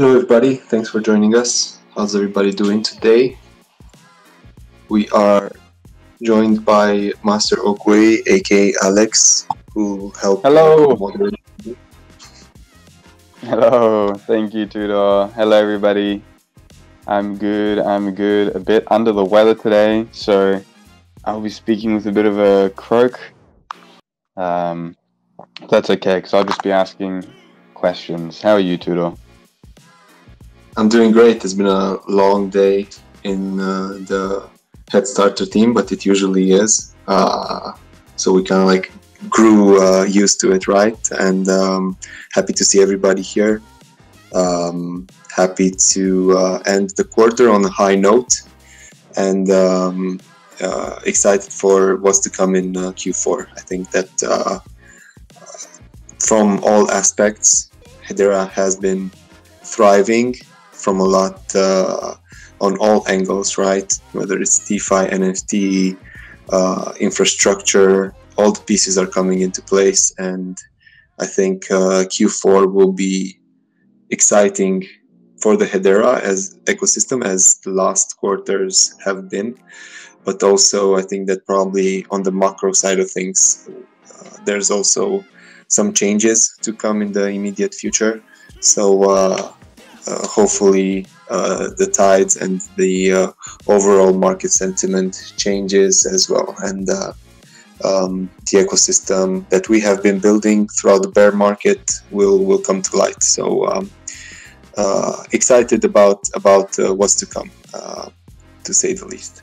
Hello, everybody. Thanks for joining us. How's everybody doing today? We are joined by Master Ogie, aka Alex, who helped Hello. Hello, thank you, Tudor. Hello, everybody. I'm good. I'm good. A bit under the weather today, so I'll be speaking with a bit of a croak. Um, that's okay, because I'll just be asking questions. How are you, Tudor? I'm doing great. It's been a long day in uh, the Headstarter team, but it usually is. Uh, so we kind of like grew uh, used to it, right? And um, happy to see everybody here. Um, happy to uh, end the quarter on a high note, and um, uh, excited for what's to come in uh, Q4. I think that uh, from all aspects, Hedera has been thriving from a lot uh, on all angles, right? Whether it's DeFi, NFT, infrastructure, all the pieces are coming into place, and I think uh, Q4 will be exciting for the Hedera as ecosystem as the last quarters have been. But also, I think that probably on the macro side of things, uh, there's also some changes to come in the immediate future. So uh, uh, hopefully uh, the tides and the uh, overall market sentiment changes as well, and um, the ecosystem that we have been building throughout the bear market will will come to light. So um, uh, excited about about uh, what's to come, uh, to say the least.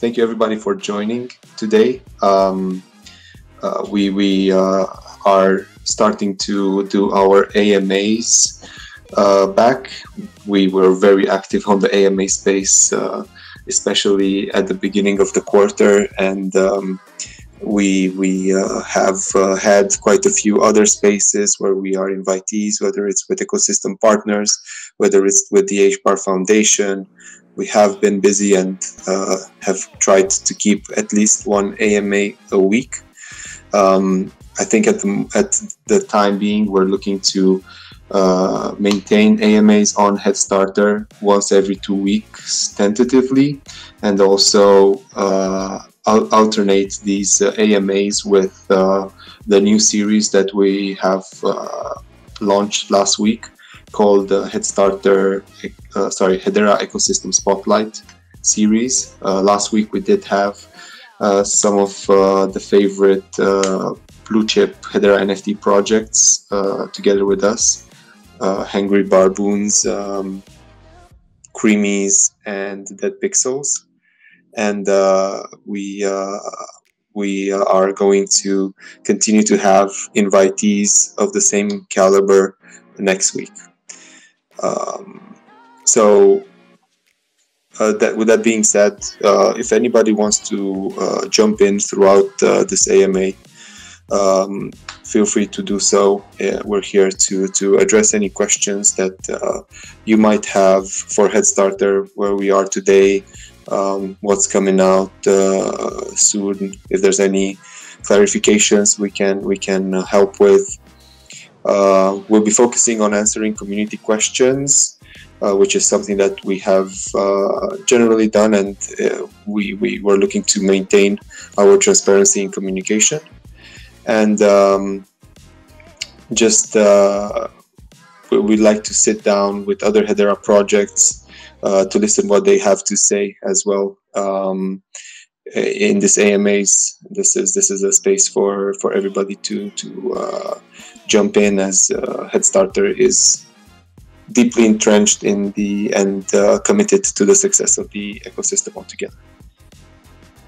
Thank you everybody for joining today. Um, uh, we we uh, are starting to do our AMAs uh, back. We were very active on the AMA space, especially at the beginning of the quarter, and um, we we uh, have uh, had quite a few other spaces where we are invitees, whether it's with ecosystem partners, whether it's with the HBAR Foundation. We have been busy and uh, have tried to keep at least one AMA a week. Um, I think at the at the time being, we're looking to uh, maintain AMAs on Headstarter once every two weeks tentatively, and also uh, alternate these uh, AMAs with uh, the new series that we have uh, launched last week called uh, Headstarter, uh, sorry, Hedera Ecosystem Spotlight series. Uh, last week we did have some of the favorite blue chip Hedera NFT projects together with us. Hangry Barboons, um, Creamies, and Dead Pixels. And uh, we uh, we are going to continue to have invitees of the same caliber next week. Um, so uh, that with that being said, uh, if anybody wants to uh, jump in throughout uh, this AMA, um, feel free to do so. We're here to to address any questions that you might have for Headstarter, where we are today, um, what's coming out uh, soon. If there's any clarifications, we can we can help with. Uh, we'll be focusing on answering community questions, uh, which is something that we have uh, generally done, and uh, we, we were looking to maintain our transparency in communication. And um, just uh, we- we'd like to sit down with other Hedera projects uh, to listen what they have to say as well. Um, in this AMAs, this is this is a space for for everybody to to uh, jump in as uh, Headstarter is deeply entrenched in the and uh, committed to the success of the ecosystem altogether.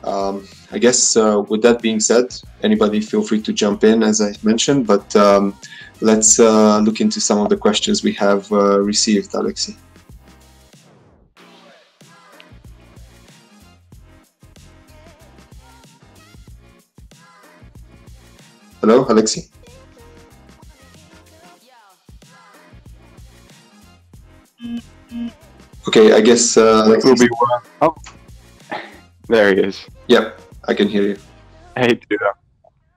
Um, I guess uh, with that being said, anybody feel free to jump in as I mentioned, but um, let's uh, look into some of the questions we have uh, received, Alexi. Hello, Alexi? Okay, I guess uh, Alexi will be one. Oh, there he is. Yep, I can hear you. Hey.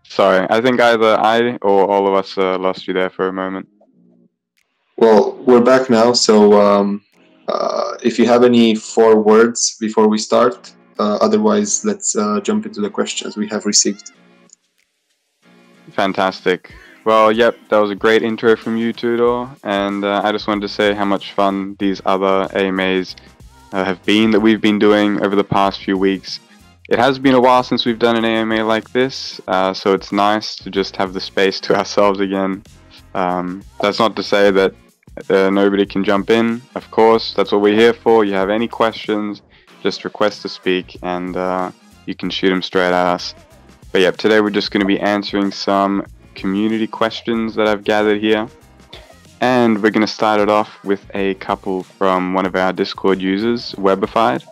Sorry, I think either I or all of us uh, lost you there for a moment. Well, we're back now, so um, uh, if you have any four words before we start, uh, otherwise, let's uh, jump into the questions we have received. Fantastic. Well, yep, that was a great intro from you, Tudor, and uh, I just wanted to say how much fun these other AMAs uh, have been that we've been doing over the past few weeks. It has been a while since we've done an AMA like this, uh, so it's nice to just have the space to ourselves again. Um, that's not to say that uh, nobody can jump in, of course, that's what we're here for. You have any questions, just request to speak, and uh, you can shoot them straight at us. But yep, today we're just going to be answering some community questions that I've gathered here. And we're going to start it off with a couple from one of our Discord users, Webified.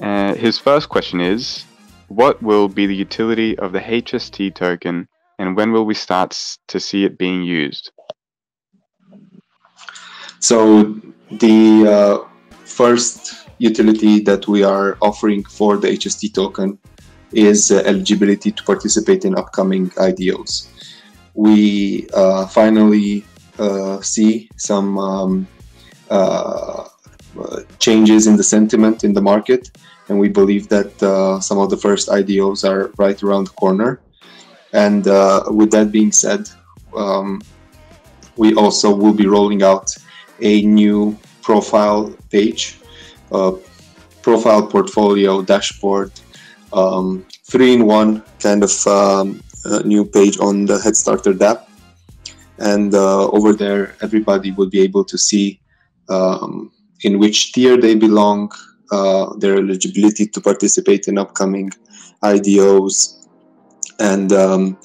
Uh, his first question is What will be the utility of the HST token and when will we start to see it being used? So the uh, first utility that we are offering for the HST token is uh, eligibility to participate in upcoming IDOs. We uh, finally uh, see some um, changes in the sentiment in the market, and we believe that some of the first IDOs are right around the corner. And with that being said, um, we also will be rolling out a new profile page, uh, profile portfolio dashboard, um, three in one kind of um, uh, new page on the Headstarter DApp. And uh, over there, everybody will be able to see um, in which tier they belong, uh, their eligibility to participate in upcoming IDOs, and um,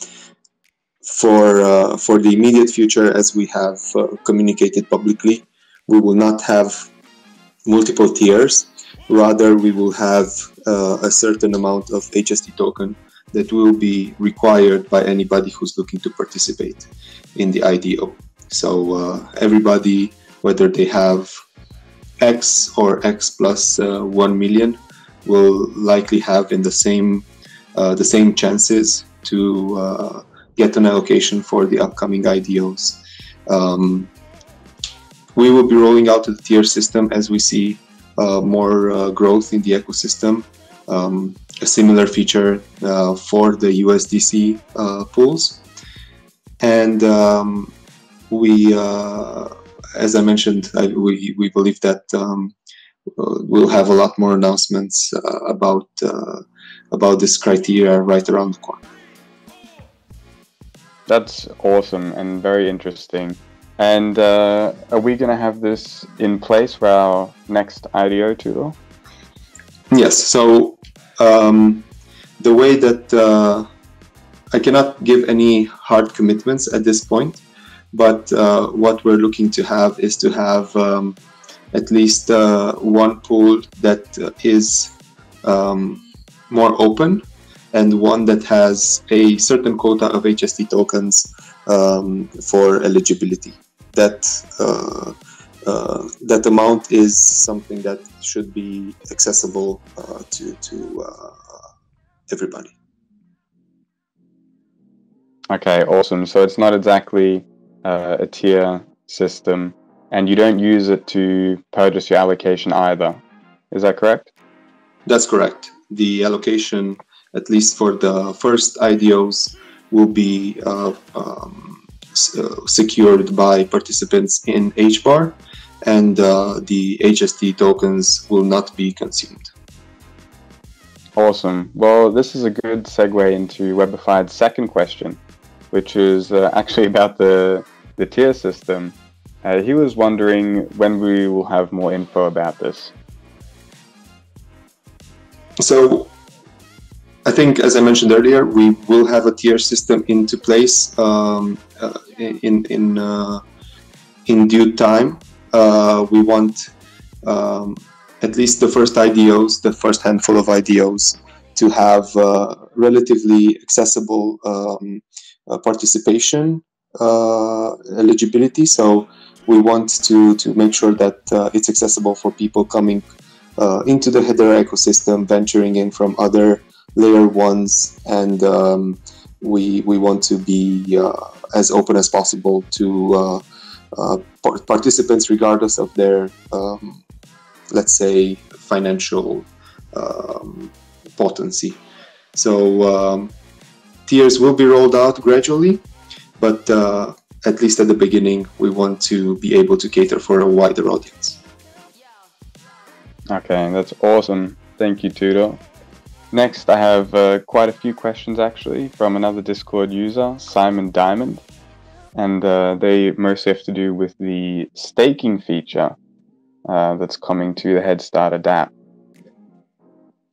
for uh, for the immediate future, as we have uh, communicated publicly, we will not have multiple tiers. Rather, we will have uh, a certain amount of HST token that will be required by anybody who's looking to participate in the IDO. So uh, everybody, whether they have X or X plus uh, one million, will likely have in the same uh, the same chances to uh, get an allocation for the upcoming IDOs. Um, we will be rolling out the tier system as we see more uh, growth in the ecosystem. Um, a similar feature uh, for the USDC uh, pools. And um, we, uh, as I mentioned, I, we, we believe that um, uh, we'll have a lot more announcements about about this criteria right around the corner. That's awesome and very interesting. And uh, are we going to have this in place for our next IDO, Tudor? Yes. So um, the way that uh, I cannot give any hard commitments at this point, but uh, what we're looking to have is to have um, at least uh, one pool that is um, more open and one that has a certain quota of HST tokens um, for eligibility. That uh, uh, that amount is something that should be accessible uh, to to uh, everybody. Okay, awesome. So it's not exactly uh, a tier system, and you don't use it to purchase your allocation either. Is that correct? That's correct. The allocation, at least for the first IDOs, will be uh, um, secured by participants in HBAR, and uh, the HST tokens will not be consumed. Awesome. Well, this is a good segue into Webified's second question, which is uh, actually about the the tier system. Uh, he was wondering when we will have more info about this. So, I think, as I mentioned earlier, we will have a tier system into place um, uh, in in uh, in due time. Uh, we want um, at least the first IDOs, the first handful of IDOs, to have uh, relatively accessible um, uh, participation uh, eligibility. So we want to to make sure that it's accessible for people coming into the Hedera ecosystem, venturing in from other layer ones, and um, we we want to be uh, as open as possible to uh, uh, participants, regardless of their um, let's say financial um, potency. So um, tiers will be rolled out gradually, but at least at the beginning, we want to be able to cater for a wider audience. Okay, that's awesome. Thank you, Tudor. Next, I have uh, quite a few questions actually from another Discord user, Simon Diamond, and uh, they mostly have to do with the staking feature uh, that's coming to the Headstarter DApp.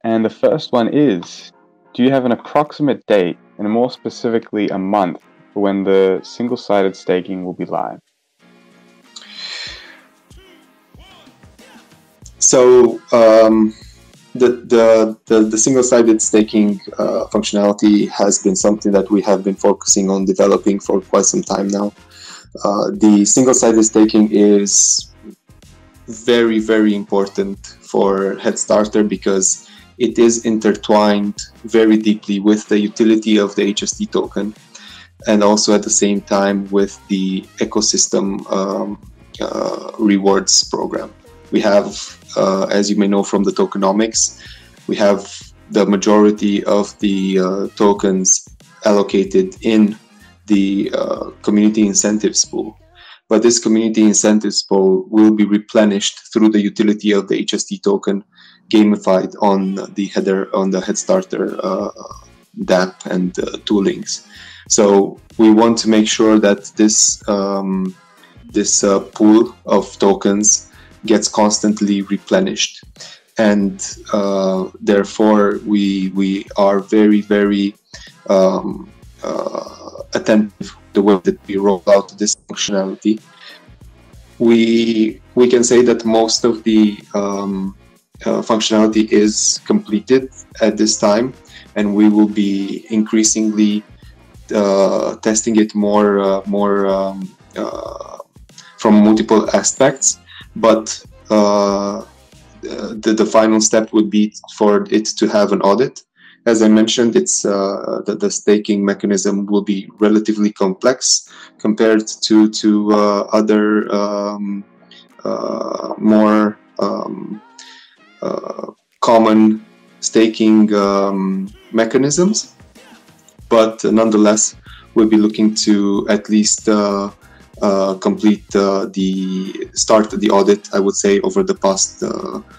And the first one is Do you have an approximate date, and more specifically a month, for when the single sided staking will be live? So, um, the, the, the, the single-sided staking uh, functionality has been something that we have been focusing on developing for quite some time now. Uh, the single-sided staking is very, very important for Headstarter because it is intertwined very deeply with the utility of the HST token and also at the same time with the ecosystem um, uh, rewards program. We have, uh, as you may know from the tokenomics, we have the majority of the uh, tokens allocated in the uh, community incentives pool but this community incentives pool will be replenished through the utility of the HST token gamified on the Hedera on the Headstarter uh, and uh, toolings. So we want to make sure that this um, this uh, pool of tokens gets constantly replenished, and uh, therefore we we are very very um, uh, attentive the way that we roll out this functionality. We we can say that most of the um, uh, functionality is completed at this time, and we will be increasingly uh, testing it more uh, more um, uh, from multiple aspects. But uh, the, the final step would be for it to have an audit as I mentioned, it's uh, the, the, staking mechanism will be relatively complex compared to to uh, other um, uh, more um, uh, common staking um, mechanisms. But nonetheless, we'll be looking to at least uh, complete the start the audit. I would say over the past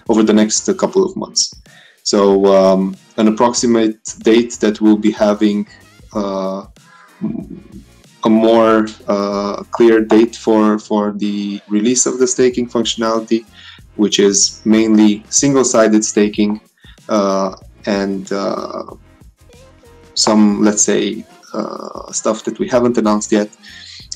over the next couple of months. So um, an approximate date that we'll be having uh, a more uh, clear date for, for the release of the staking functionality, which is mainly single-sided staking uh, and uh, some, let's say, uh, stuff that we haven't announced yet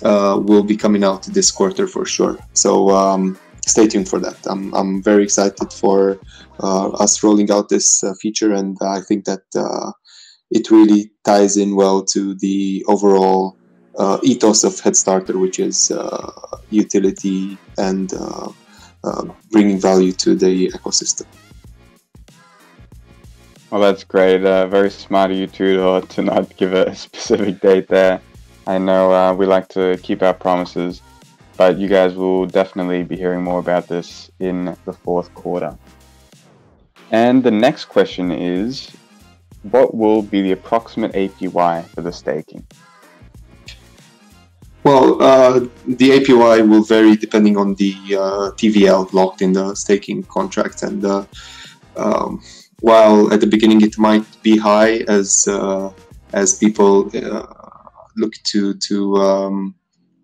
uh, will be coming out this quarter for sure. So um, stay tuned for that. I'm, I'm very excited for uh, us rolling out this uh, feature, and I think that uh, it really ties in well to the overall uh, ethos of Headstarter, which is utility and bringing value to the ecosystem. Well, that's great. very smart of you two to, to not give a specific date there. I know we like to keep our promises but you guys will definitely be hearing more about this in the fourth quarter. And the next question is what will be the approximate APY for the staking? Well, uh, the APY will vary depending on the uh, TVL locked in the staking contract. And uh, um, while at the beginning it might be high as uh, as people uh, look to to um,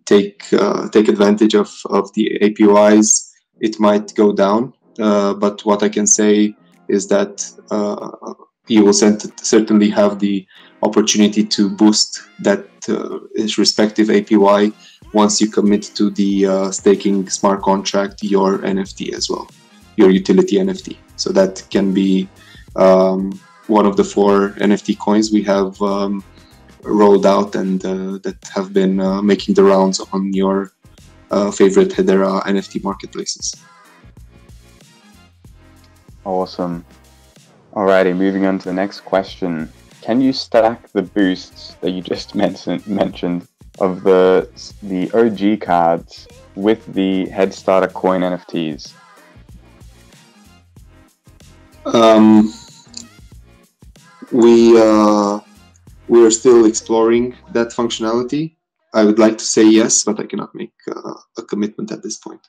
take uh, take advantage of, of the APYs, it might go down. Uh, but what I can say is that uh, you will certainly have the opportunity to boost that uh, respective APY once you commit to the uh, staking smart contract your NFT as well, your utility NFT. So that can be um, one of the four NFT coins we have um, rolled out and uh, that have been uh, making the rounds on your uh, favorite Hedera NFT marketplaces. Awesome. Alrighty, moving on to the next question. Can you stack the boosts that you just mentioned mentioned of the the OG cards with the Headstarter coin NFTs? Um, we uh, we are still exploring that functionality. I would like to say yes, but I cannot make uh, a commitment at this point.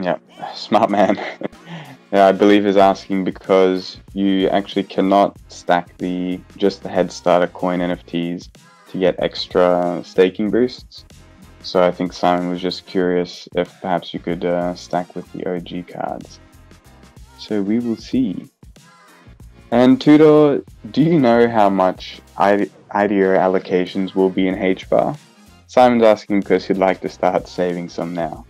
Yeah, smart man. yeah, I believe is asking because you actually cannot stack the just the Headstarter coin NFTs to get extra staking boosts. So I think Simon was just curious if perhaps you could uh, stack with the OG cards. So we will see. And Tudor, do you know how much IDO allocations will be in HBAR? Simon's asking because he'd like to start saving some now.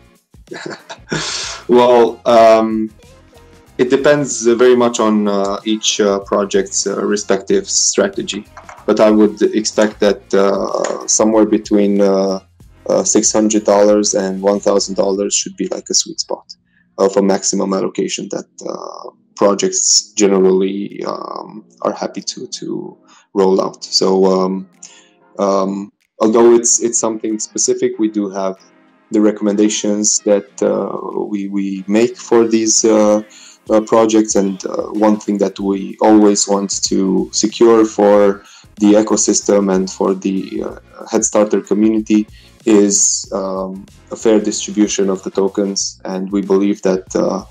well, um, it depends very much on uh, each uh, project's uh, respective strategy, but I would expect that uh, somewhere between uh, uh, $600 and $1,000 should be like a sweet spot of a maximum allocation that projects generally um, are happy to to roll out. So um, um, although it's it's something specific, we do have the recommendations that uh, we, we make for these uh, uh, projects. And uh, one thing that we always want to secure for the ecosystem and for the uh, Headstarter community is um, a fair distribution of the tokens. And we believe that uh,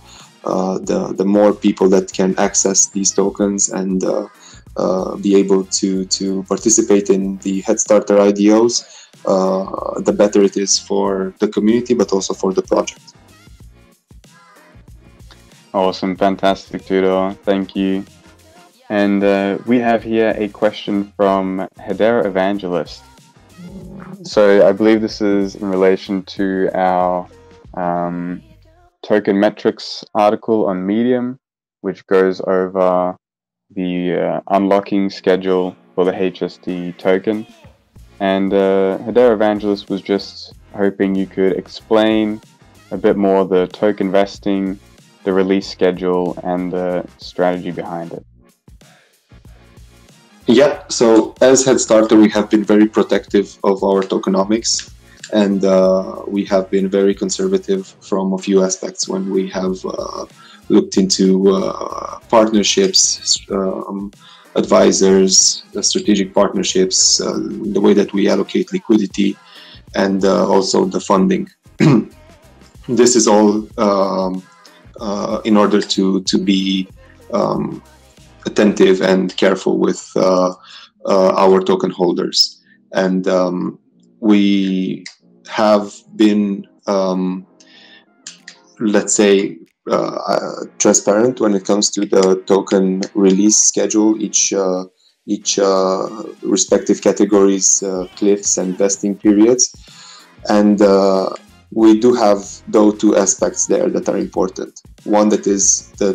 the, the more people that can access these tokens and uh, be able to to participate in the Headstarter IDOs, uh, the better it is for the community, but also for the project. Awesome, fantastic, Tudor. Thank you. And uh, we have here a question from Hedera Evangelist. So I believe this is in relation to our um, token metrics article on Medium, which goes over the uh, unlocking schedule for the HST token. And uh, Hedera Evangelist was just hoping you could explain a bit more the token vesting, the release schedule, and the strategy behind it. Yeah, so as Headstarter, we have been very protective of our tokenomics and uh, we have been very conservative from a few aspects when we have uh, looked into uh, partnerships, um, advisors, uh, strategic partnerships, uh, the way that we allocate liquidity, and uh, also the funding. this is all um, in order to to be um, attentive and careful with our token holders, and um, we have been, um, let's say, uh, transparent when it comes to the token release schedule. Each uh, each uh, respective categories, uh, cliffs and vesting periods, and uh, we do have those two aspects there that are important. One that is the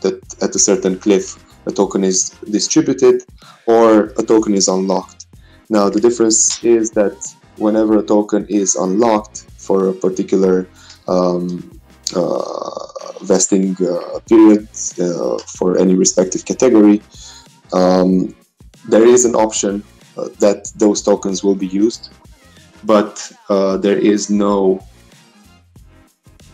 that at a certain cliff a token is distributed or a token is unlocked. Now the difference is that whenever a token is unlocked for a particular um, uh, vesting uh, period uh, for any respective category, um, there is an option that those tokens will be used, but there is no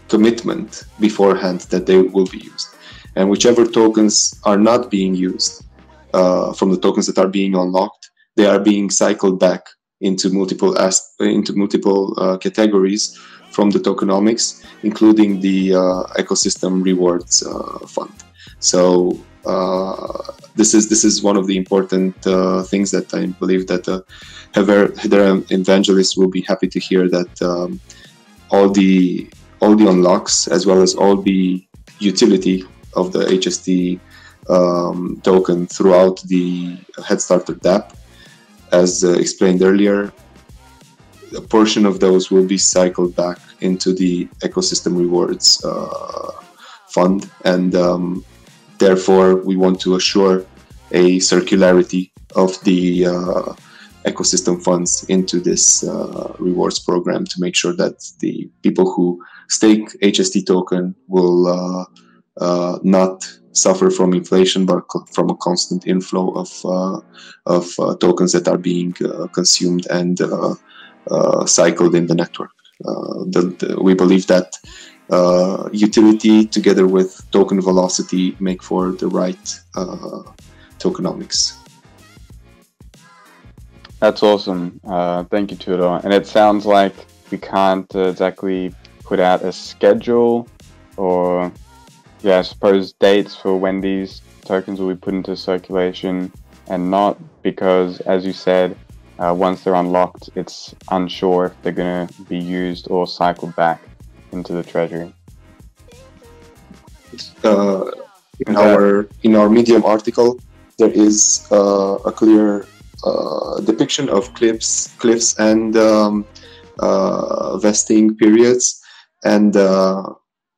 commitment beforehand that they will be used. And whichever tokens are not being used uh, from the tokens that are being unlocked, they are being cycled back into multiple as- into multiple uh, categories from the tokenomics, including the uh, ecosystem rewards uh, fund. So uh, this is this is one of the important uh, things that I believe that uh, Hedera evangelists will be happy to hear that um, all the all the unlocks as well as all the utility of the HST um, token throughout the Headstarter DApp, as uh, explained earlier, a portion of those will be cycled back into the ecosystem rewards uh, fund, and um, therefore we want to assure a circularity of the uh, ecosystem funds into this uh, rewards program to make sure that the people who stake HST token will uh, uh, not suffer from inflation, but from a constant inflow of uh, of uh, tokens that are being uh, consumed and cycled in the network. The, the, we believe that utility together with token velocity make for the right tokenomics. That's awesome. Uh, thank you, Tudor. And it sounds like we can't exactly put out a schedule or, yeah, I suppose dates for when these tokens will be put into circulation and not because, as you said, uh, once they're unlocked, it's unsure if they're going to be used or cycled back into the treasury. Uh, in our in our Medium article, there is uh, a clear uh, depiction of cliffs, cliffs and um, uh, vesting periods, and uh,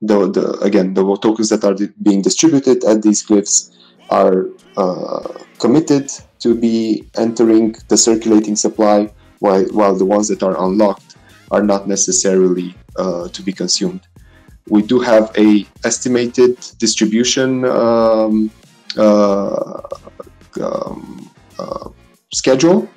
the, the again the tokens that are being distributed at these cliffs are uh, committed to be entering the circulating supply, while while the ones that are unlocked are not necessarily uh, to be consumed. We do have a estimated distribution um, uh, um, schedule,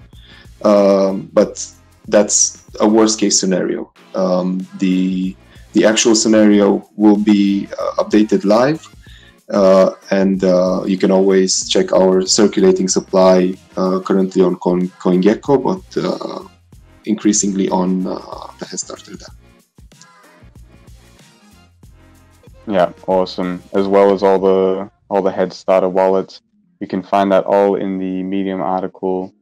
um, but that's a worst case scenario. Um, the the actual scenario will be uh, updated live, uh, and uh, you can always check our circulating supply currently on Coin, CoinGecko, but increasingly on uh, the Headstarter app. Yeah, awesome. As well as all the all the Headstarter wallets you can find that all in the Medium article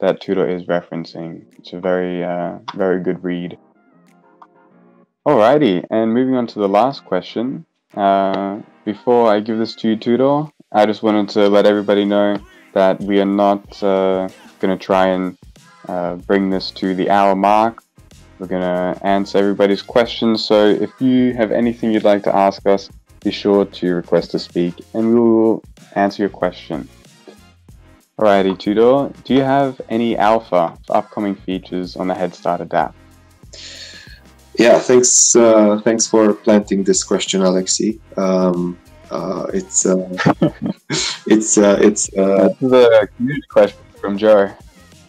that Tudor is referencing. It's a very, uh, very good read. Alrighty, and moving on to the last question. Uh, before I give this to you, Tudor, I just wanted to let everybody know that we are not uh, going to try and uh, bring this to the hour mark. We're going to answer everybody's questions. So if you have anything you'd like to ask us, be sure to request to speak and we will answer your question. Alrighty, Tudor, do you have any alpha for upcoming features on the Headstarter app? Yeah, thanks. Uh, thanks for planting this question, Alexi. Um, uh, it's uh, it's uh, it's uh, the huge question from Joe.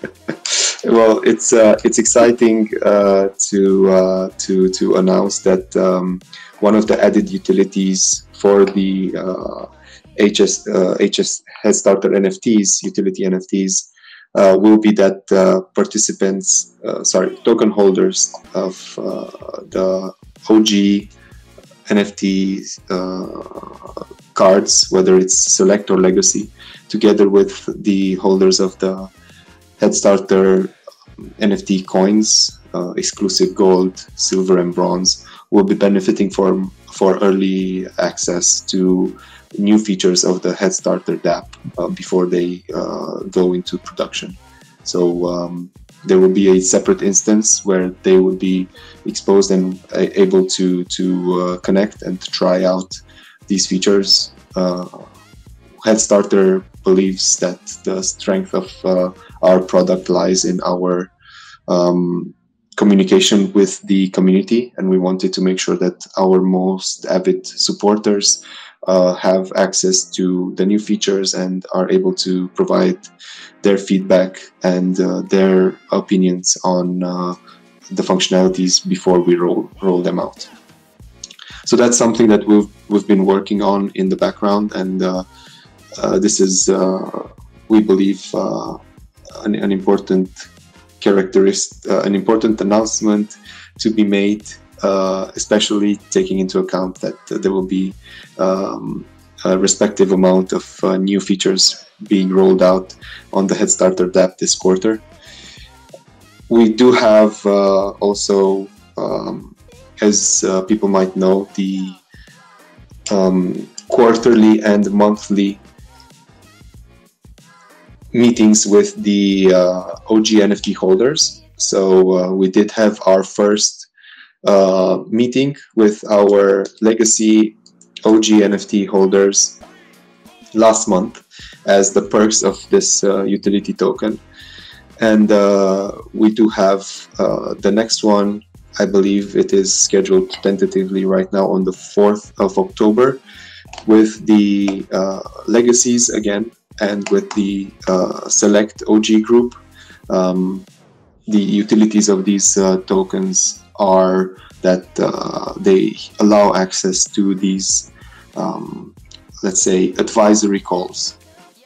well, it's uh, it's exciting uh, to uh, to to announce that um, one of the added utilities for the uh, HS uh, HS Headstarter NFTs, utility NFTs, uh, will be that uh, participants, uh, sorry, token holders of uh, the OG NFT cards, whether it's Select or Legacy, together with the holders of the Headstarter NFT coins, exclusive gold, silver, and bronze, will be benefiting from for early access to new features of the Headstarter DApp uh, before they uh, go into production. So um, there will be a separate instance where they will be exposed and uh, able to to uh, connect and to try out these features. Uh, Headstarter believes that the strength of uh, our product lies in our um, communication with the community, and we wanted to make sure that our most avid supporters uh, have access to the new features and are able to provide their feedback and uh, their opinions on uh, the functionalities before we roll roll them out. So that's something that we've we've been working on in the background, and uh, uh, this is uh, we believe an, an, important characteristic, an important announcement to be made uh, especially taking into account that uh, there will be um, a respective amount of uh, new features being rolled out on the Headstarter DApp this quarter. We do have uh, also, um, as uh, people might know, the um, quarterly and monthly meetings with the uh, OG NFT holders. So we did have our first uh, meeting with our legacy OG NFT holders last month as the perks of this uh, utility token. and uh, we do have uh, the next one. I believe it is scheduled tentatively right now on the 4th of October with the uh, legacies again and with the select OG group. Um, the utilities of these tokens are that uh, they allow access to these, um, let's say, advisory calls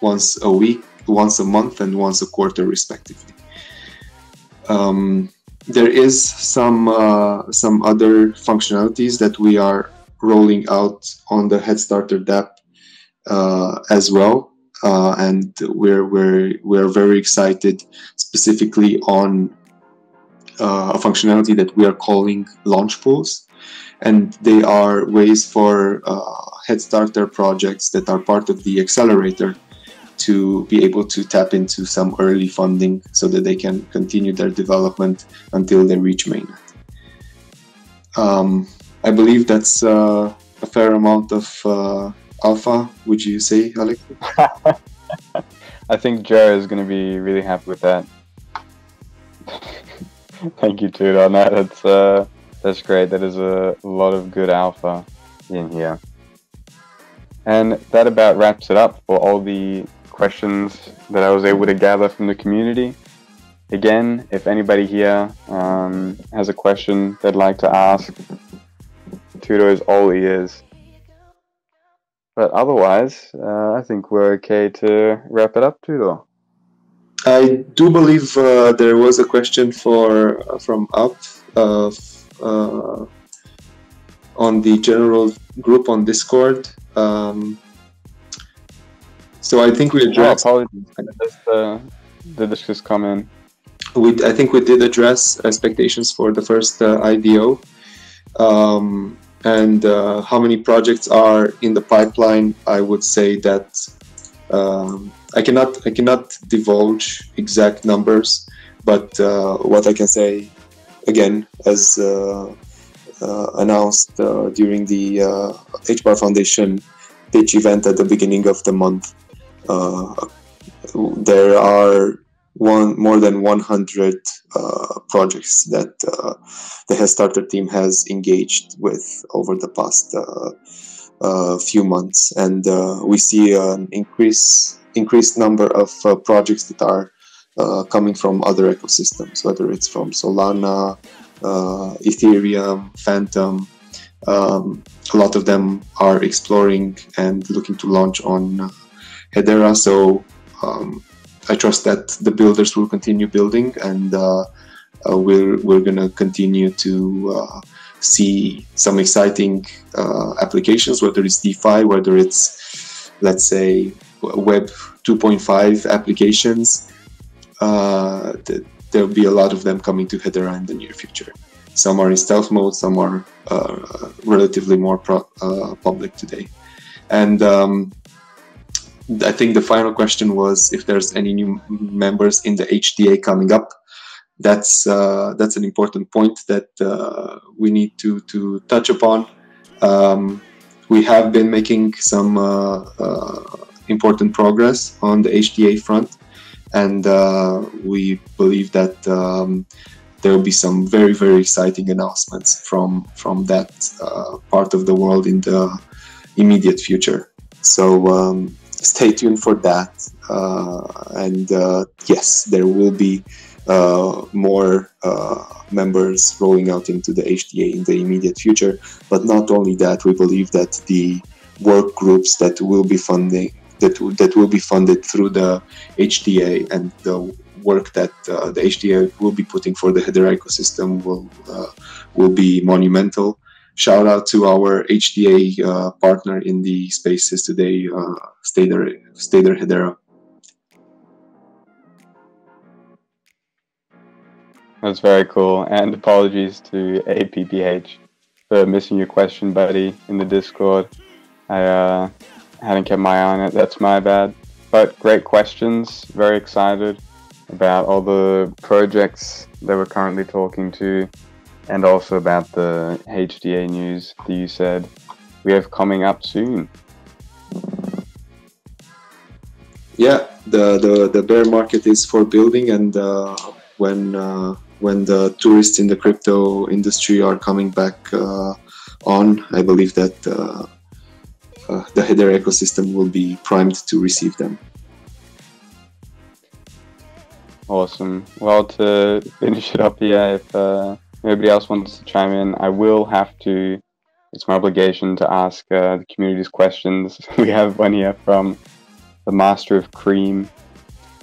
once a week, once a month, and once a quarter, respectively. Um, there is some uh, some other functionalities that we are rolling out on the Headstarter DApp uh, as well. Uh, and we're, we're, we're very excited specifically on a functionality that we are calling launch pools. And they are ways for uh, Headstarter projects that are part of the accelerator to be able to tap into some early funding so that they can continue their development until they reach mainnet. Um, I believe that's uh, a fair amount of uh, alpha. Would you say, Alex? I think Joe is going to be really happy with that. Thank you, Tudor. No, that's uh, that's great. That is a lot of good alpha in here. And that about wraps it up for all the questions that I was able to gather from the community. Again, if anybody here um, has a question they'd like to ask, Tudor is all ears. But otherwise, uh, I think we're okay to wrap it up, Tudor. I do believe uh, there was a question for uh, from up uh, uh, on the general group on Discord. Um, so I think we Oh, addressed. apologies. Just, uh, did this just come in? we I think we did address expectations for the first uh, IDO, um, and uh, how many projects are in the pipeline. I would say that um, I cannot I cannot divulge exact numbers, but uh, what I can say again as uh, uh, announced uh, during the uh, HBAR Foundation pitch event at the beginning of the month. Uh, there are one more than 100 uh, projects that uh, the Headstarter team has engaged with over the past uh, few months, and uh, we see an increase increased number of uh, projects that are uh, coming from other ecosystems, whether it's from Solana, Ethereum, Fantom. Um, a lot of them are exploring and looking to launch on Hedera. So um, I trust that the builders will continue building, and uh, uh, we're we're gonna continue to uh, see some exciting uh, applications, whether it's DeFi, whether it's let's say Web 2.5 applications. Uh, th- there'll be a lot of them coming to Hedera in the near future. Some are in stealth mode, some are uh, relatively more uh, public today, and. Um, I think the final question was if there's any new members in the HDA coming up. That's uh, that's an important point that uh, we need to to touch upon. Um, we have been making some uh, uh important progress on the HDA front, and uh, we believe that um, there will be some very very exciting announcements from from that part of the world in the immediate future. So. Um, stay tuned for that. And yes, there will be uh, more uh, members rolling out into the HDA in the immediate future. But not only that, we believe that the work groups that will be funding that that will be funded through the HDA and the work that uh, the HDA will be putting for the Hedera ecosystem will uh, will be monumental shout out to our HDA uh, partner in the spaces today, uh, Stader, Stader Hedera. That's very cool. And apologies to APPH for missing your question, buddy, in the Discord. I uh, hadn't kept my eye on it. That's my bad. But great questions. Very excited about all the projects that we're currently talking to and also about the HDA news that you said we have coming up soon. Yeah, the, the the bear market is for building, and uh, when uh, when the tourists in the crypto industry are coming back uh, on, I believe that uh, uh, the Hedera ecosystem will be primed to receive them. Awesome. Well, to finish it up here, if uh, nobody else wants to chime in, I will have to. It's my obligation to ask uh, the community's questions. We have one here from the Master of Cream.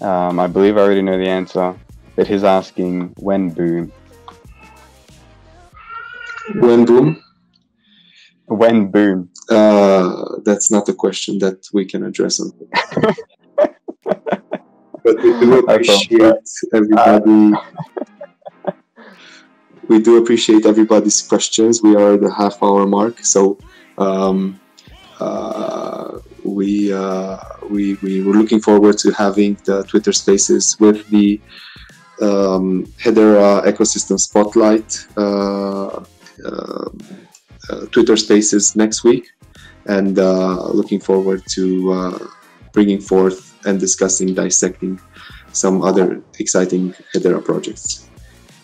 Um, I believe I already know the answer, but he's asking when boom. When boom? When boom. Uh, that's not a question that we can address on. but we do appreciate everybody. we do appreciate everybody's questions. We are at the half hour mark, so um, uh, we, uh, we we were looking forward to having the Twitter Spaces with the um, Hedera ecosystem spotlight uh, uh, uh, Twitter Spaces next week, and looking forward to bringing forth and discussing, dissecting some other exciting Hedera projects.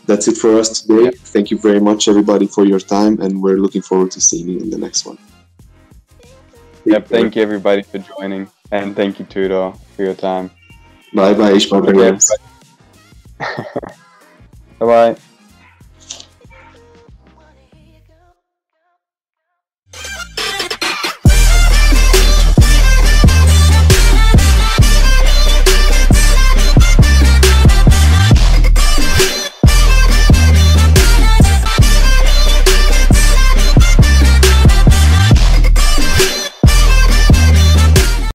That's it for us today. Thank you very much, everybody, for your time, and we're looking forward to seeing you in the next one. Yep, thank you, everybody, for joining, and thank you, Tudor, for your time. Bye bye, Ishmael. Bye bye.